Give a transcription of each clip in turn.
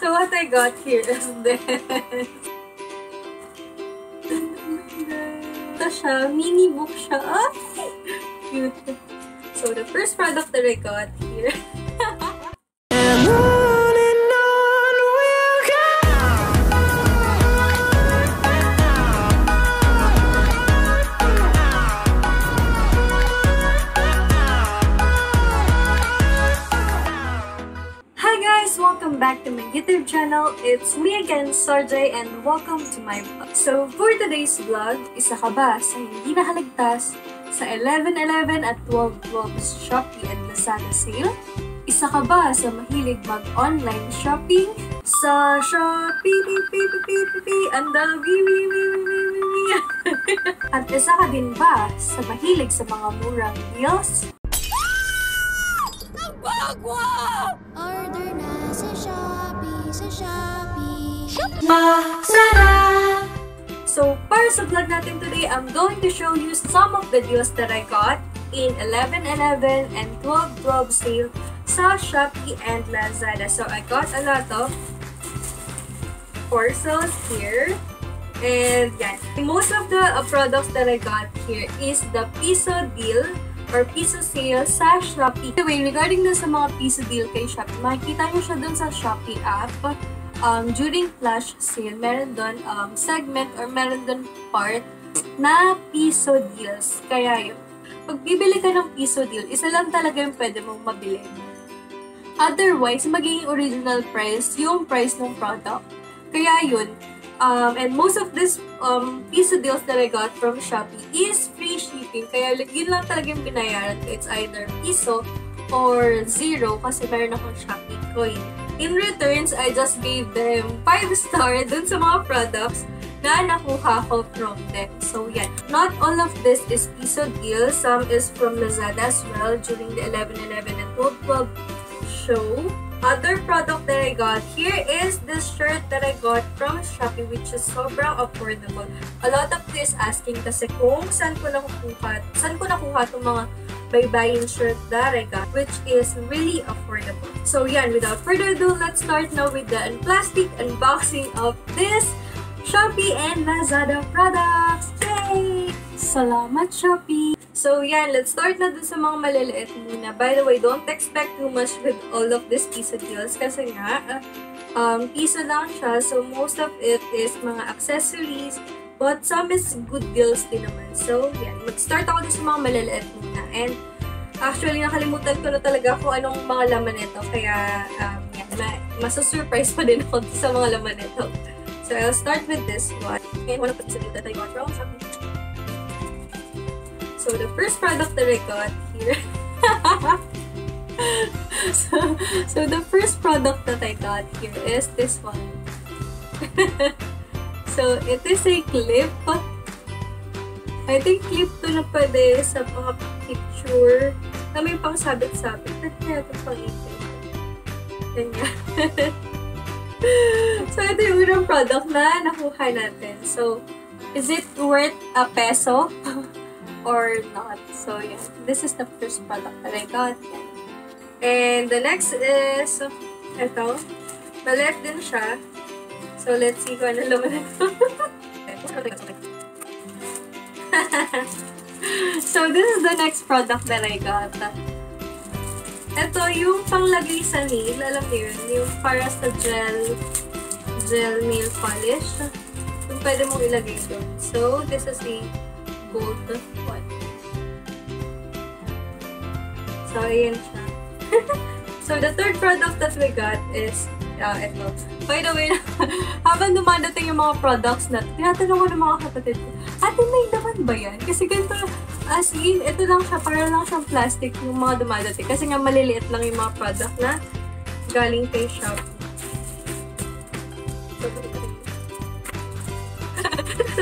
So what I got here is this. Ito mini book! Cute. So the first product that I got here. Back to my YouTube channel. It's me again, Sarjay, and welcome to my vlog. So, for today's vlog, isa ka ba sa hindi nakaligtas sa 11.11 at 12.12 Shopee and Lazada sale? Isa ka ba sa mahilig mag-online shopping? Sa Shopee, pi, pi, pi, pi, pi, pi, ang dami, pi, pi, pi, pi, pi, pi. At isa ka din ba sa mahilig sa mga murang deals? Order na sa Shopee, sa Shopee. So, para sa vlog natin today, I'm going to show you some of the deals that I got in 11.11 and 12.12 sale sa Shopee and Lazada. So, I got a lot of parcels here. And yan. Most of the uh, products that I got here is the piso deal or piso sale sa Shopee. Anyway, regarding dun sa mga piso deal kay Shopee, makikita nyo siya dun sa Shopee app. Um, during flash sale, meron dun um, segment or meron dun part na piso deals. Kaya yun. Pag bibili ka ng piso deal, isa lang talaga yung pwede mong mabili. Otherwise, magiging original price yung price ng product. Kaya yun, um, and most of this um, piso deals that I got from Shopee is free shipping. Kaya yun lang talaga yung binayaran ko. It's either piso or zero kasi meron akong Shopee coin. In returns, I just gave them 5 star dun sa mga products na nakuha ko from them. So, yan. Not all of this is piso deal. Some is from Lazada as well during the 11.11 and 12.12 show. Other product that I got here is this shirt that I got from Shopee which is sobrang affordable. A lot of this asking kasi kung saan ko nakukuha, saan ko nakuha itong mga baybayin shirt that I got which is really affordable. So yan, without further ado, let's start now with the plastic unboxing of this Shopee and Lazada products! Yay! Salamat, Shopee! So, yan. Let's start na dun sa mga maliliit muna. By the way, don't expect too much with all of these piso deals kasi nga, um, piso lang siya. So, most of it is mga accessories, but some is good deals din naman. So, yan. Mag-start ako dun sa mga maliliit muna. And, actually, nakalimutan ko na talaga kung anong mga laman nito. Kaya, um, yan. Ma masusurprise pa din ako sa mga laman nito. So, I'll start with this one. And one of the piso deals that I got from Shopee. So, the first product that I got here. so, so, the first product that I got here is this one. so, it is a clip. I think clip to na pwede sa mga picture na may pang sabit-sabit. Ba't kaya ito pang ipin? Ganyan. so, ito yung unang product na nakuha natin. So, is it worth a peso? Or not. So, yeah. This is the first product that I got. And the next is, ito. Maleft din siya. So, let's see kung ano laman ito. so, this is the next product that I got. Ito, yung panglagay sa nail. Alam niyo yun? Yung para sa gel, gel nail polish. Yung pwede mong ilagay doon. So, this is a gold one. So, ayan siya. so, the third product that we got is uh, ito. By the way, habang dumadating yung mga products na tinatanong ko ng mga kapatid ko, ate, may laman ba yan? Kasi ganito, as in, ito lang siya, para lang siyang plastic yung mga dumadating. Kasi nga maliliit lang yung mga product na galing kay Shopee.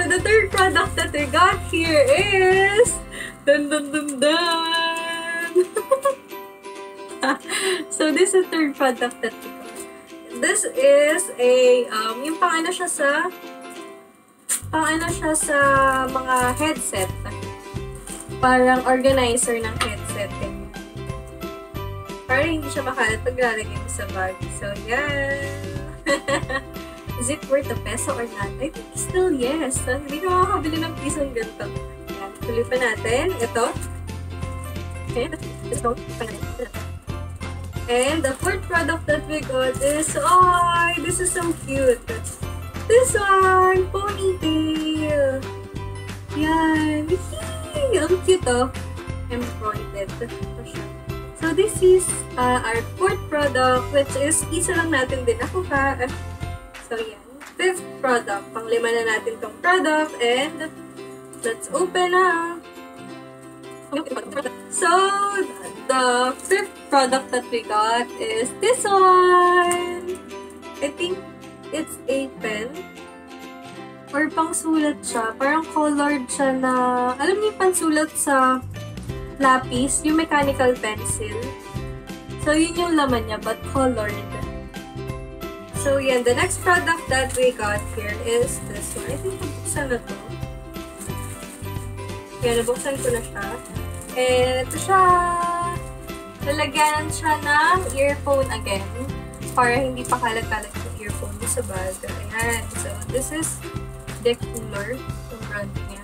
The third product that we got here is dun dun dun dun. so this is the third product that we got. This is a um yung pang ano siya sa pang ano siya sa mga headset. Parang organizer ng headset. Ganyan. Parang hindi siya makalat pag lalagay sa bag. So, yan. is it worth a peso or not? I think still yes. So, hindi ka makakabili ng pisong ganito. Yan, tuloy pa natin. Ito. Okay, let's go. And the fourth product that we got is, oh, this is so cute. This one, ponytail. Yan. Yee! Ang cute oh. Ito siya. So this is uh, our fourth product, which is isa lang natin din ako ka. So yan. Fifth product. Panglima na natin tong product. And let's open na. So, the fifth product that we got is this one. I think it's a pen. Or pangsulat siya. Parang colored siya na, alam niyo yung pansulat sa lapis, yung mechanical pencil. So, yun yung laman niya, but colored. So, yan. The next product that we got here is this one. I think nabuksan na to. Yan, nabuksan ko na siya. And ito siya. Lalagyan siya ng earphone again. Para hindi pa kalag-kalag yung earphone sa bag. Ayan. So, this is the cooler. Yung brand niya.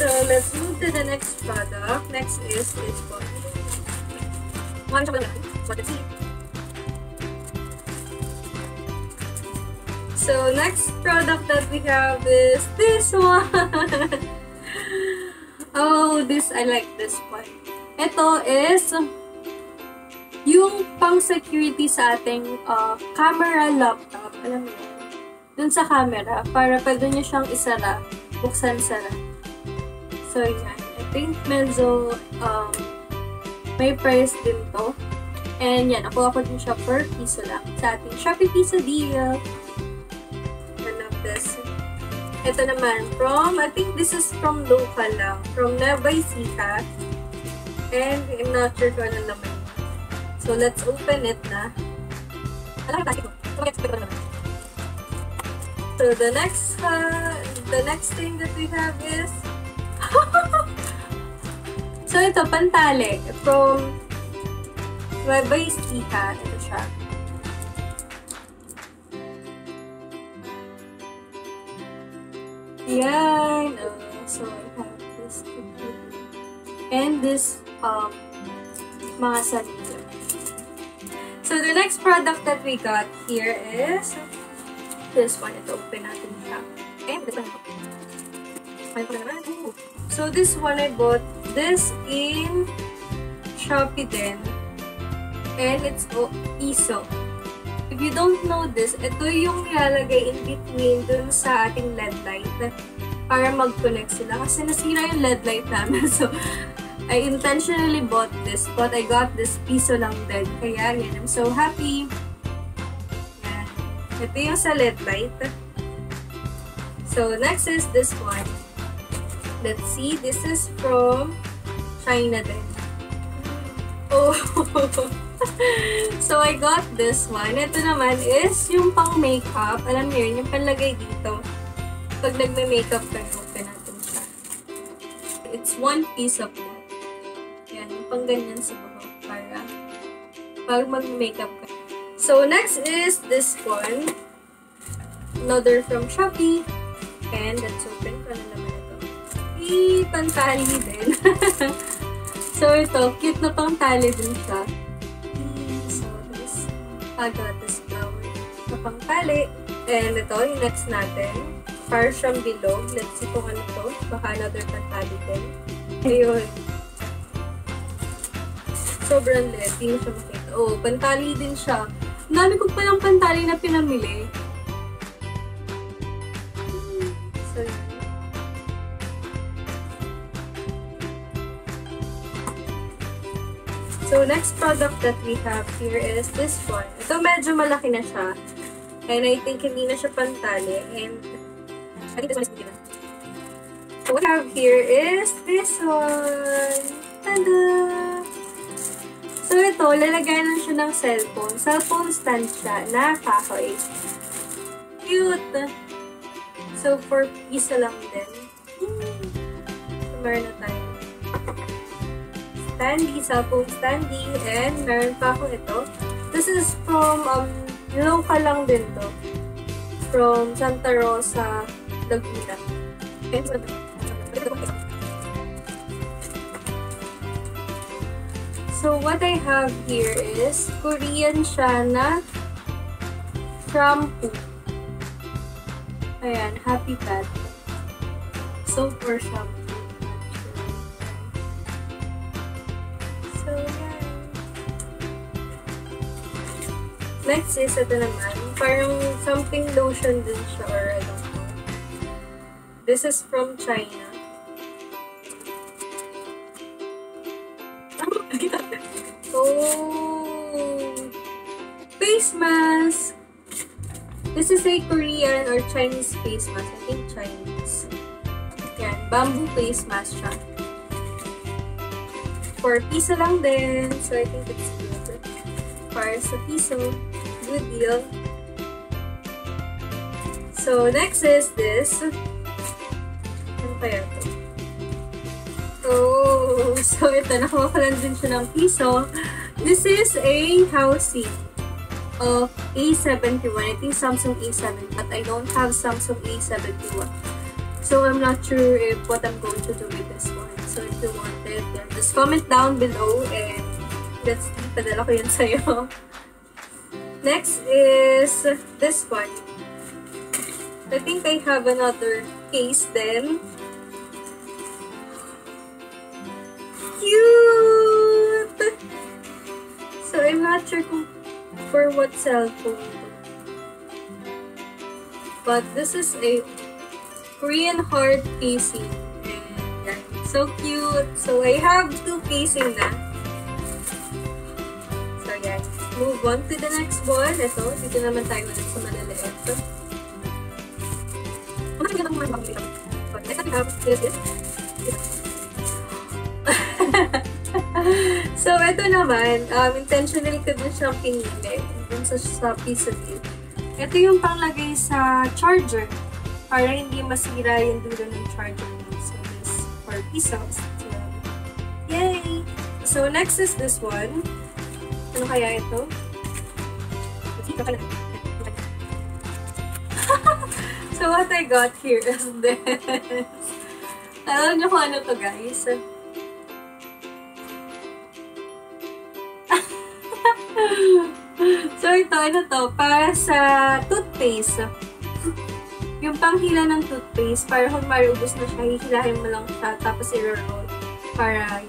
So, let's move to the next product. Next is this one. One chocolate What is So, next product that we have is this one. oh, this, I like this one. Ito is yung pang-security sa ating uh, camera laptop. Alam mo yun? Dun sa camera, para pwede nyo siyang isara, buksan-sara. So, yan. I think medyo um, may price din to. And yan, ako ako din siya per piso lang sa ating Shopee Piso Deal. This. Ito naman, from, I think this is from local lang. From Nueva Ecija. And I'm not sure kung ano naman. So, let's open it na. Alam ko. So, the next, uh, the next thing that we have is so, ito, pantale. From Nueva Ecija. Ito siya. Yan. Uh, so, I have this. And this, um, mga salita. So, the next product that we got here is this one. Ito, open natin siya. And this one. So, this one I bought this in Shopee din. And it's ISO. If you don't know this, ito yung nilalagay in between dun sa ating LED light para mag-connect sila. Kasi nasira yung LED light namin. So, I intentionally bought this, but I got this piso lang din. Kaya, yan. I'm so happy. Yan. Ito yung sa LED light. So, next is this one. Let's see. This is from China din. Oh! so, I got this one. Ito naman is yung pang makeup. Alam niyo yun, yung panlagay dito. Pag nagme-makeup kayo, open natin siya. It's one piece of that. Yan, yung pang ganyan sa buhok. Para pag mag-makeup ka. So, next is this one. Another from Shopee. And let's open ko na naman ito. Eh, pantali din. so, ito, cute na pang tali din siya. This flower na pang tali. And ito, yung next natin. Far from below. Let's see kung ano to. Baka another pantali din. Ayun. Sobrang lit. Hindi siya makita. Oh, pantali din siya. Ang dami ko palang pantali na pinamili. So, next product that we have here is this one. Ito medyo malaki na siya. And I think hindi na siya pantali. And I think this one is good. So, what we have here is this one. Tada! So, ito, lalagyan lang siya ng cellphone. Cellphone stand siya na kahoy. Cute! So, for isa lang din. So, meron na tayo. Standy, cellphone standy, and meron pa ako ito. This is from, um, local lang din to. from Santa Rosa, Laguna. So what I have here is Korean Shana shampoo. Ayan, Happy Pet. Soap or shampoo. Next is ito naman. Parang something lotion din siya or know. This is from China. Oh! Face mask! This is a Korean or Chinese face mask. I think Chinese. Yan, bamboo face mask siya. For piso lang din. So, I think it's good. Para sa piso. Good deal. So, next is this. Oh, so ito, nakuha lang din siya ng piso. This is a housing of A71. I think Samsung A7, but I don't have Samsung A71. So I'm not sure if what I'm going to do with this one. So if you want it, yeah, just comment down below and let's padala ko yun sa'yo. Next is this one. I think I have another case then. Cute! So I'm not sure for what cellphone to. But this is a Korean hard casing. So cute. So I have two casing na. So yan. Move on to the next one. Ito, dito naman tayo ulit sa maliliit. Ano yung mga so, ito naman, um, intentionally ko din siyang pinili dun sa, sa piece of it. Ito yung panglagay sa charger para hindi masira yung dulo ng charger. So, for pesos. So, yay! So, next is this one. Ano kaya ito? So, what I got here is this. Alam niyo kung ano to, guys? so, ito, ano to? Para sa toothpaste. Yung panghila ng toothpaste, para kung marubos na siya, hihilahin mo lang siya, tapos i-roll. Para,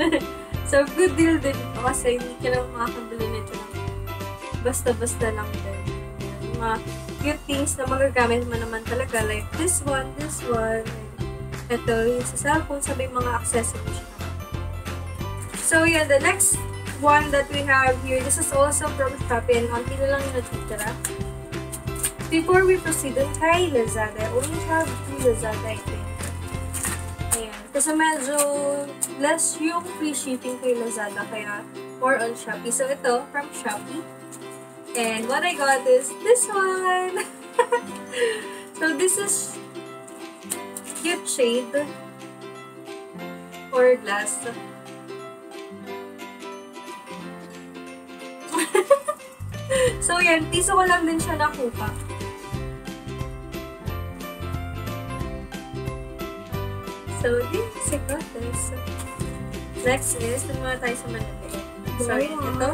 so, good deal din ito kasi hindi ka lang makakabili nito basta-basta lang din. Mga cute things na magagamit mo naman talaga like this one, this one, ito yung sa cellphone, sabi mga accessories. So, yeah, the next one that we have here, this is also from Shopee and konti na lang yung natitira. Before we proceed on kay Lazada, I only have two Lazada, I think. Kasi medyo less yung free shipping kay Lazada, kaya more on Shopee. So, ito, from Shopee. And what I got is this one! so, this is cute shade or glass. so, yan. Piso ko lang din siya nakuha. So, this I got this. Next is, dun muna tayo sa. Sorry, Wow. ito.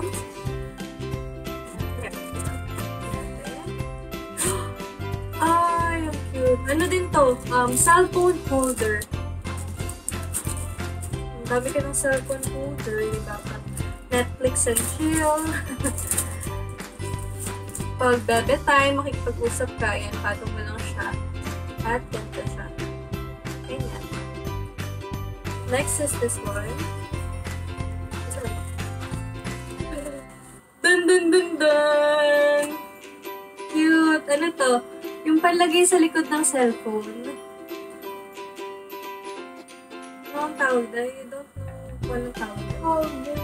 Ay, ang cute. Ano din to? Um, cellphone holder. Ang dami ka ng cellphone holder. Yung dapat Netflix and chill. Pag bebe time, makikipag-usap ka, yan, patong mo lang siya. At Next is this one. Dun dun dun dun! Cute! Ano to? Yung panlagay sa likod ng cellphone. Ano ang tawag na? You don't know kung anong tawag na.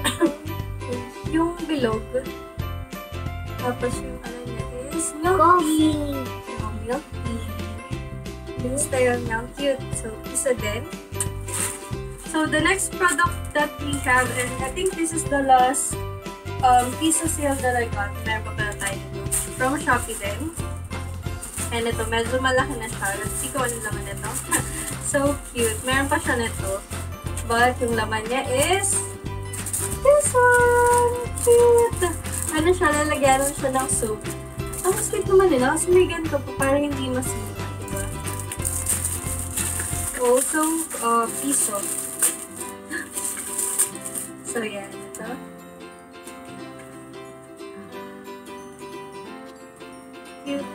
Yung bilog. Tapos yung ano niya is milk tea. Oh, milk tea. Gusto yun ng cute. So, isa din. So, the next product that we have, and I think this is the last um, piece of sale that I got, meron pa pala tayo. From Shopee din. And ito, medyo malaki na siya. Let's see ano laman nito. so cute. Meron pa siya nito. But yung laman niya is this one. Cute. Ano siya, lalagyan siya ng soap. Ang sweet naman nila kasi may ganito pa para hindi masira. Diba? Also, uh, piso. So, yan. Ito. Cute.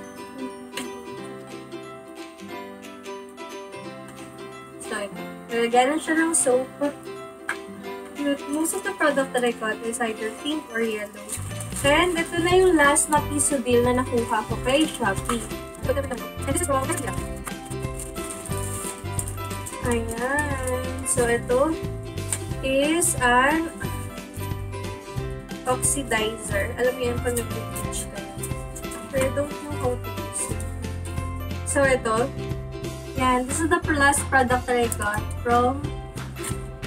So, ito. Lalagyan siya ng soap. Cute. Most of the product that I got is either pink or yellow. And ito na yung last na piso deal na nakuha ko kay Shopee. So, ito mo. And this is Shopee. Ayan. So, ito is an oxidizer. Alam mo yan pag nag-bleach kayo. Pero don't know how to use it. So, ito. Yan. This is the last product that I got from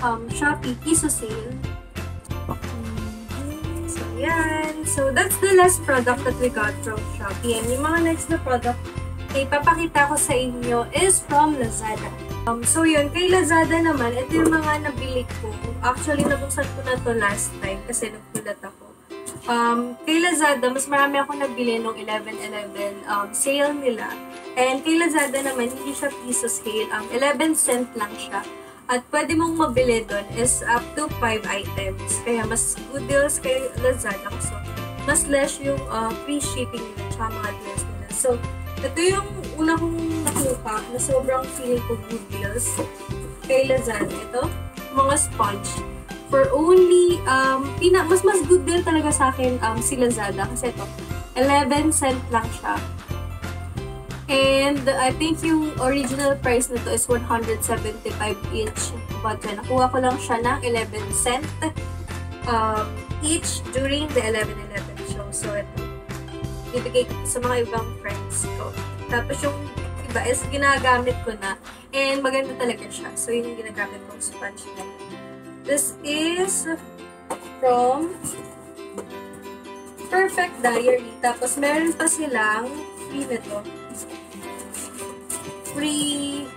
um, Shopee Piso Sale. So, yan. So, that's the last product that we got from Shopee. And yung mga next na product na ipapakita ko sa inyo is from Lazada. Um, so, yun. Kay Lazada naman, ito yung mga nabili ko. Actually, nabuksan ko na to last time kasi nagpulat ako. Um, kay Lazada, mas marami ako nabili nung 11-11 um, sale nila. And kay Lazada naman, hindi siya piso scale. Um, 11 cent lang siya. At pwede mong mabili doon is up to 5 items. Kaya mas good deals kay Lazada. So, mas less yung uh, free shipping nila tsaka mga deals nila. So, ito yung una kong nakuha na sobrang feeling ko good deals kay Lazada. Ito, mga sponge. For only, um, pina, mas mas good deal talaga sa akin um, si Lazada. Kasi ito, 11 cent lang siya. And I think yung original price nito is 175 each. But nakuha ko lang siya ng 11 cent um, each during the 11-11 show. So, ito. Bibigay sa mga ibang friends ko. Tapos yung iba is ginagamit ko na. And maganda talaga siya. So, yun yung ginagamit kong sponge na. This is from Perfect Diary. Tapos, meron pa silang free nito free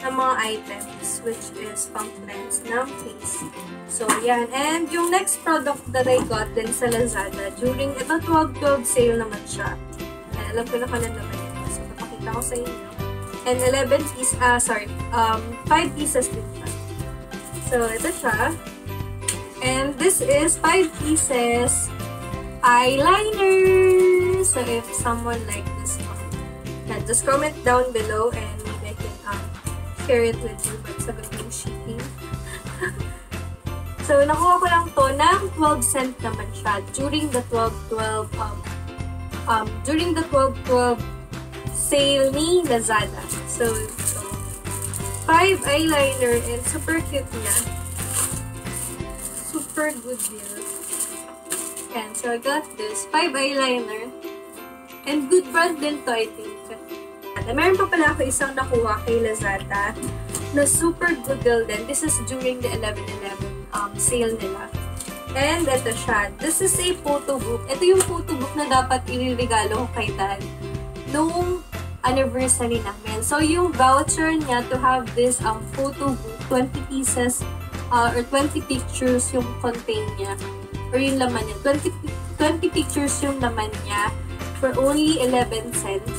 na mga items, which is pang cleanse ng face. So, yan. And yung next product that I got din sa Lazada, during, ito 12-12 sale naman siya. And alam ko na ka na naman ito. So, napakita ko sa inyo. And 11 pieces, ah, sorry, um, 5 pieces din siya. So, ito siya. And this is 5 pieces eyeliner. So, if someone like this one, yeah, just comment down below and maybe I can um, share it with you but sagot yung shipping. so, nakuha ko lang to ng 12 cent naman siya during the 12-12 um, um, during the 12-12 sale ni Lazada. So, so, 5 eyeliner and super cute niya. Super good deal. Yan, so I got this. 5 eyeliner. And good brand din to, I think. At meron pa pala ako isang nakuha kay Lazada na super good deal din. This is during the 11-11 um, sale nila. And ito siya. This is a photo book. Ito yung photo book na dapat iniregalo ko kay Dad noong anniversary namin. So, yung voucher niya to have this um, photo book, 20 pieces uh, or 20 pictures yung contain niya or yung laman niya. 20, 20 pictures yung laman niya for only 11 cents.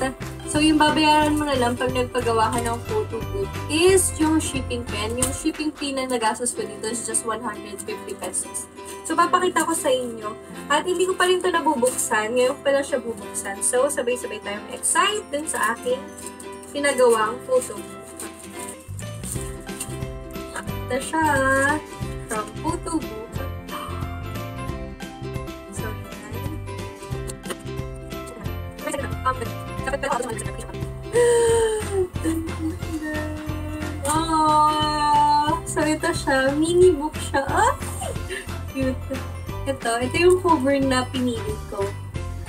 So, yung babayaran mo na lang pag nagpagawa ka ng photo book is yung shipping. And yung shipping fee na nagastos ko dito is just 150 pesos. So, papakita ko sa inyo. At hindi ko pa rin ito nabubuksan. Ngayon pa lang siya bubuksan. So, sabay-sabay tayong excite dun sa aking pinagawang photo book. Ito siya. From photo book. So, yan. Oh, so ito siya. Mini book siya. Ay! Cute. Ito, ito yung cover na pinili ko.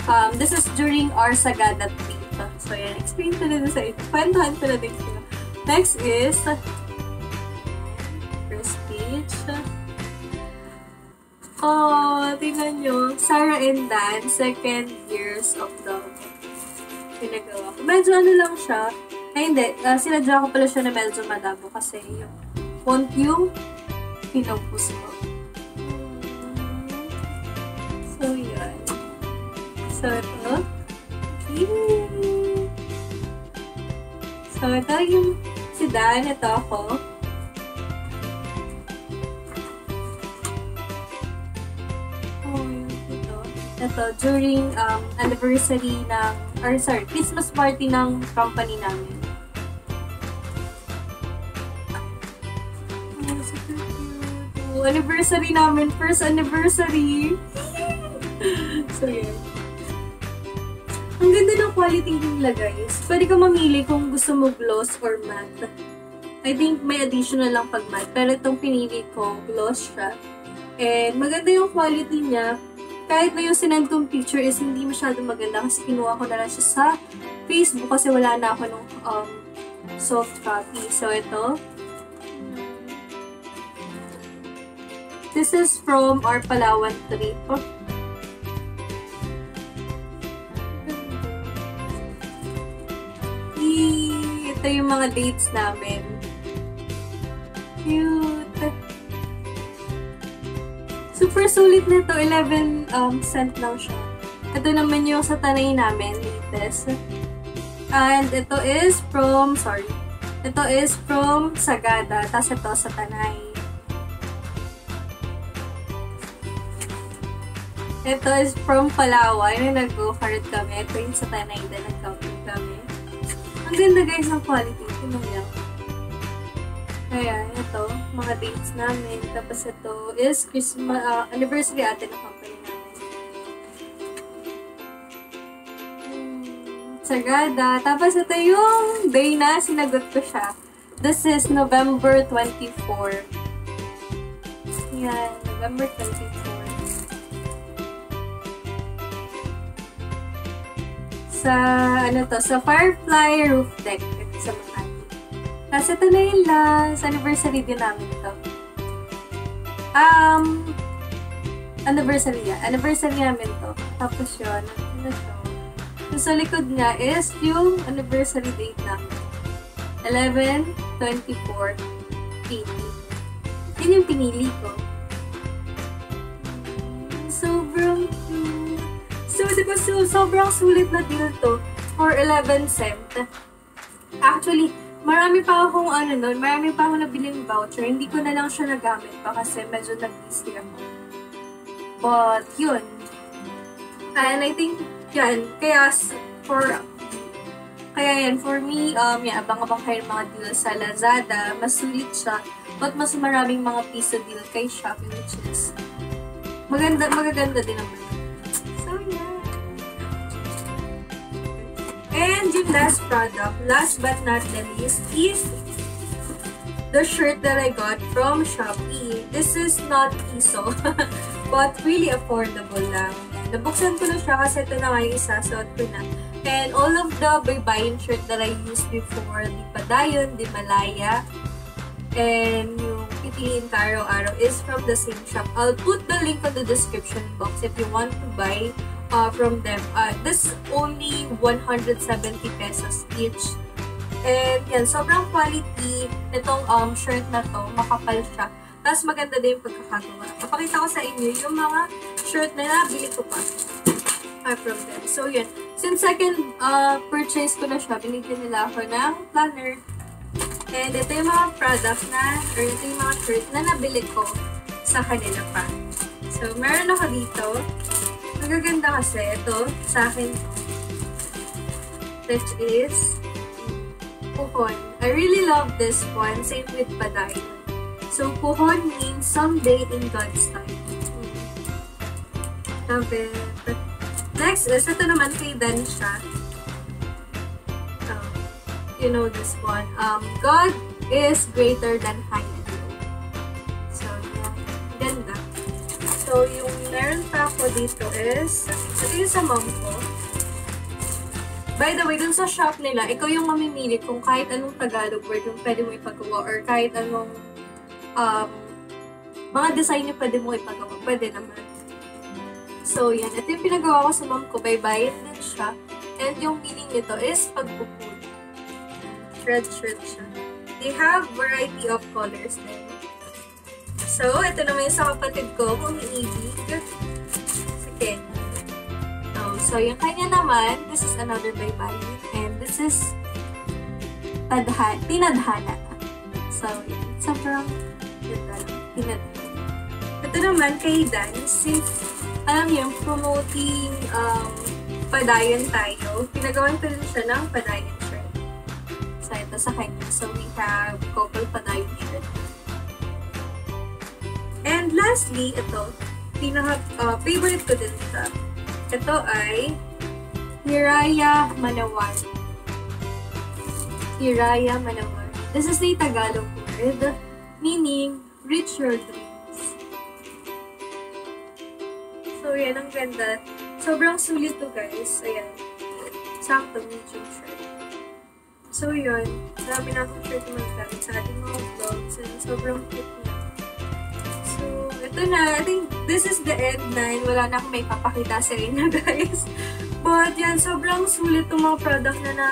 Um, this is during our Sagada trip. So, yan. Explain ko na din sa ito. Kwentuhan ko na din sila. Next is first page. Oh, tingnan nyo. Sarah and Dan, second years of love. Pinagawa ko. Medyo ano lang siya. Ay, hindi. Uh, sinadya ko pala siya na medyo malabo kasi yung font yung pinupus ko. So, yan. So, ito. Yay! So, ito yung si Dan. Ito ako. Ito. During um, anniversary ng, or sorry, Christmas party ng company namin. Oh, anniversary namin. First anniversary. so, yun. Ang ganda ng quality nila, guys. Pwede ka mamili kung gusto mo gloss or matte. I think may additional lang pag matte. Pero itong pinili ko, gloss siya. And maganda yung quality niya. Kahit na yung sinend kong picture is hindi masyado maganda kasi kinuha ko na lang siya sa Facebook kasi wala na ako nung um, soft copy. So, ito. This is from our Palawan trip. Yee! Ito yung mga dates namin. Cute! Super sulit nito. 11 um, cent lang siya. Ito naman yung sa tanay namin, latest. And ito is from, sorry, ito is from Sagada. Tapos ito sa tanay. Ito is from Palawan. Yung nag-go-kart kami. Ito yung sa tanay din nag-camping kami. Ang ganda guys ng quality. Tingnan. Kaya, ito, mga dates namin. Tapos ito is Christmas, ah, anniversary ate ng company namin. Hmm, Sagada. Tapos ito yung day na sinagot ko siya. This is November 24. Yan, November 24. Sa, ano to, sa Firefly Roof Deck. Tapos ito na yun last. Anniversary din namin ito. Um, anniversary yan. Anniversary namin to. Tapos yun, ano? Yung sa likod niya is yung anniversary date namin. 11, 24, 80. Yun yung pinili ko. Sobrang cute. So, di so, sobrang sulit na deal to for 11 cent. Actually, marami pa akong ano nun, marami pa akong nabiling voucher. Hindi ko na lang siya nagamit pa kasi medyo nag-busy ako. But, yun. And I think, yan, kaya for, kaya yan, for me, um, yan, abang-abang kayo ng mga deal sa Lazada, mas sulit siya, but mas maraming mga piso deal kay Shopee, which is, maganda, magaganda din naman. Yung last product, last but not the least, is the shirt that I got from Shopee. This is not piso, but really affordable lang. Nabuksan ko na siya kasi ito na nga yung isa, suot ko na. And all of the baybayin shirt that I used before, di Padayon, di Malaya, and yung pipiliin ka araw-araw is from the same shop. I'll put the link on the description box if you want to buy uh, from them. Uh, this only 170 pesos each. And yan, sobrang quality itong um, shirt na to. Makapal siya. Tapos maganda din yung pagkakagawa. Papakita ko sa inyo yung mga shirt na nabili ko pa uh, from them. So yun. Since second uh, purchase ko na siya, binigyan nila ako ng planner. And ito yung mga products na, or ito yung mga shirt na nabili ko sa kanila pa. So, meron ako dito. Magaganda kasi ito, sa akin. Which is Puhon. I really love this one. Same with Paday. So, Puhon means someday in God's time. It. Next is, ito naman kay Dan siya. Um, you know this one. Um, God is greater than high. So, yan. Ganda. So, yung meron pa ako dito is, ito yung sa mom ko. By the way, dun sa shop nila, ikaw yung mamimili kung kahit anong Tagalog word yung pwede mo ipagawa or kahit anong um, mga design nyo pwede mo ipagawa. Pwede naman. So, yan. Ito yung pinagawa ko sa mom ko. Baybayin din siya. And yung meaning nito is pagpupul. Shred, shred siya. They have variety of colors din. So, ito naman yung sa kapatid ko, kung iibig. Si Kenny. Oh, so, yung kanya naman, this is another baybayin. And this is tadha tinadhana. So, yan. Sobrang ganda. Tinadhana. Ito naman kay Dan, since alam niyo, promoting um, padayon tayo, pinagawan ko din siya ng padayon shirt. So, ito sa kanya. So, we have couple padayon shirt. And lastly, ito, pinaka uh, favorite ko din ito. Ito ay Hiraya Manawan. Hiraya Manawan. This is a Tagalog word meaning reach your dreams. So, yan ang ganda. Sobrang sulit to guys. Ayan. Sakto, medium shirt. So, yun. Marami na akong shirt na magagamit sa ating mga vlogs. And sobrang cute ito na. I think this is the end na. Wala na akong may papakita sa inyo, guys. But, yan. Sobrang sulit itong mga product na na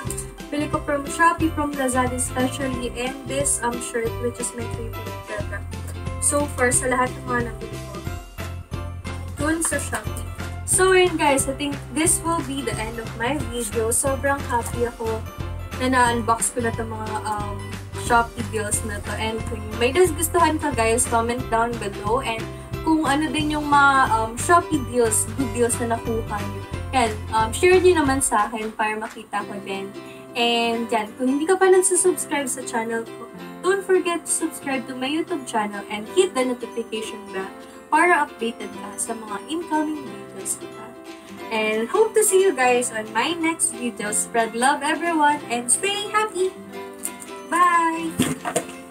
bili ko from Shopee, from Lazada especially. And this um shirt, which is my favorite talaga. So far, sa lahat ng mga nabili ko. Dun sa Shopee. So, yun guys. I think this will be the end of my video. Sobrang happy ako na na-unbox ko na itong mga um, Shopee deals na to. And kung may gustuhan ka guys, comment down below. And kung ano din yung mga um, Shopee deals, good deals na nakuha nyo. Yan, um, share nyo naman sa akin para makita ko din. And yan, kung hindi ka pa nagsusubscribe sa channel ko, don't forget to subscribe to my YouTube channel and hit the notification bell para updated ka sa mga incoming videos ko pa. And hope to see you guys on my next video. Spread love everyone and stay happy! Bye!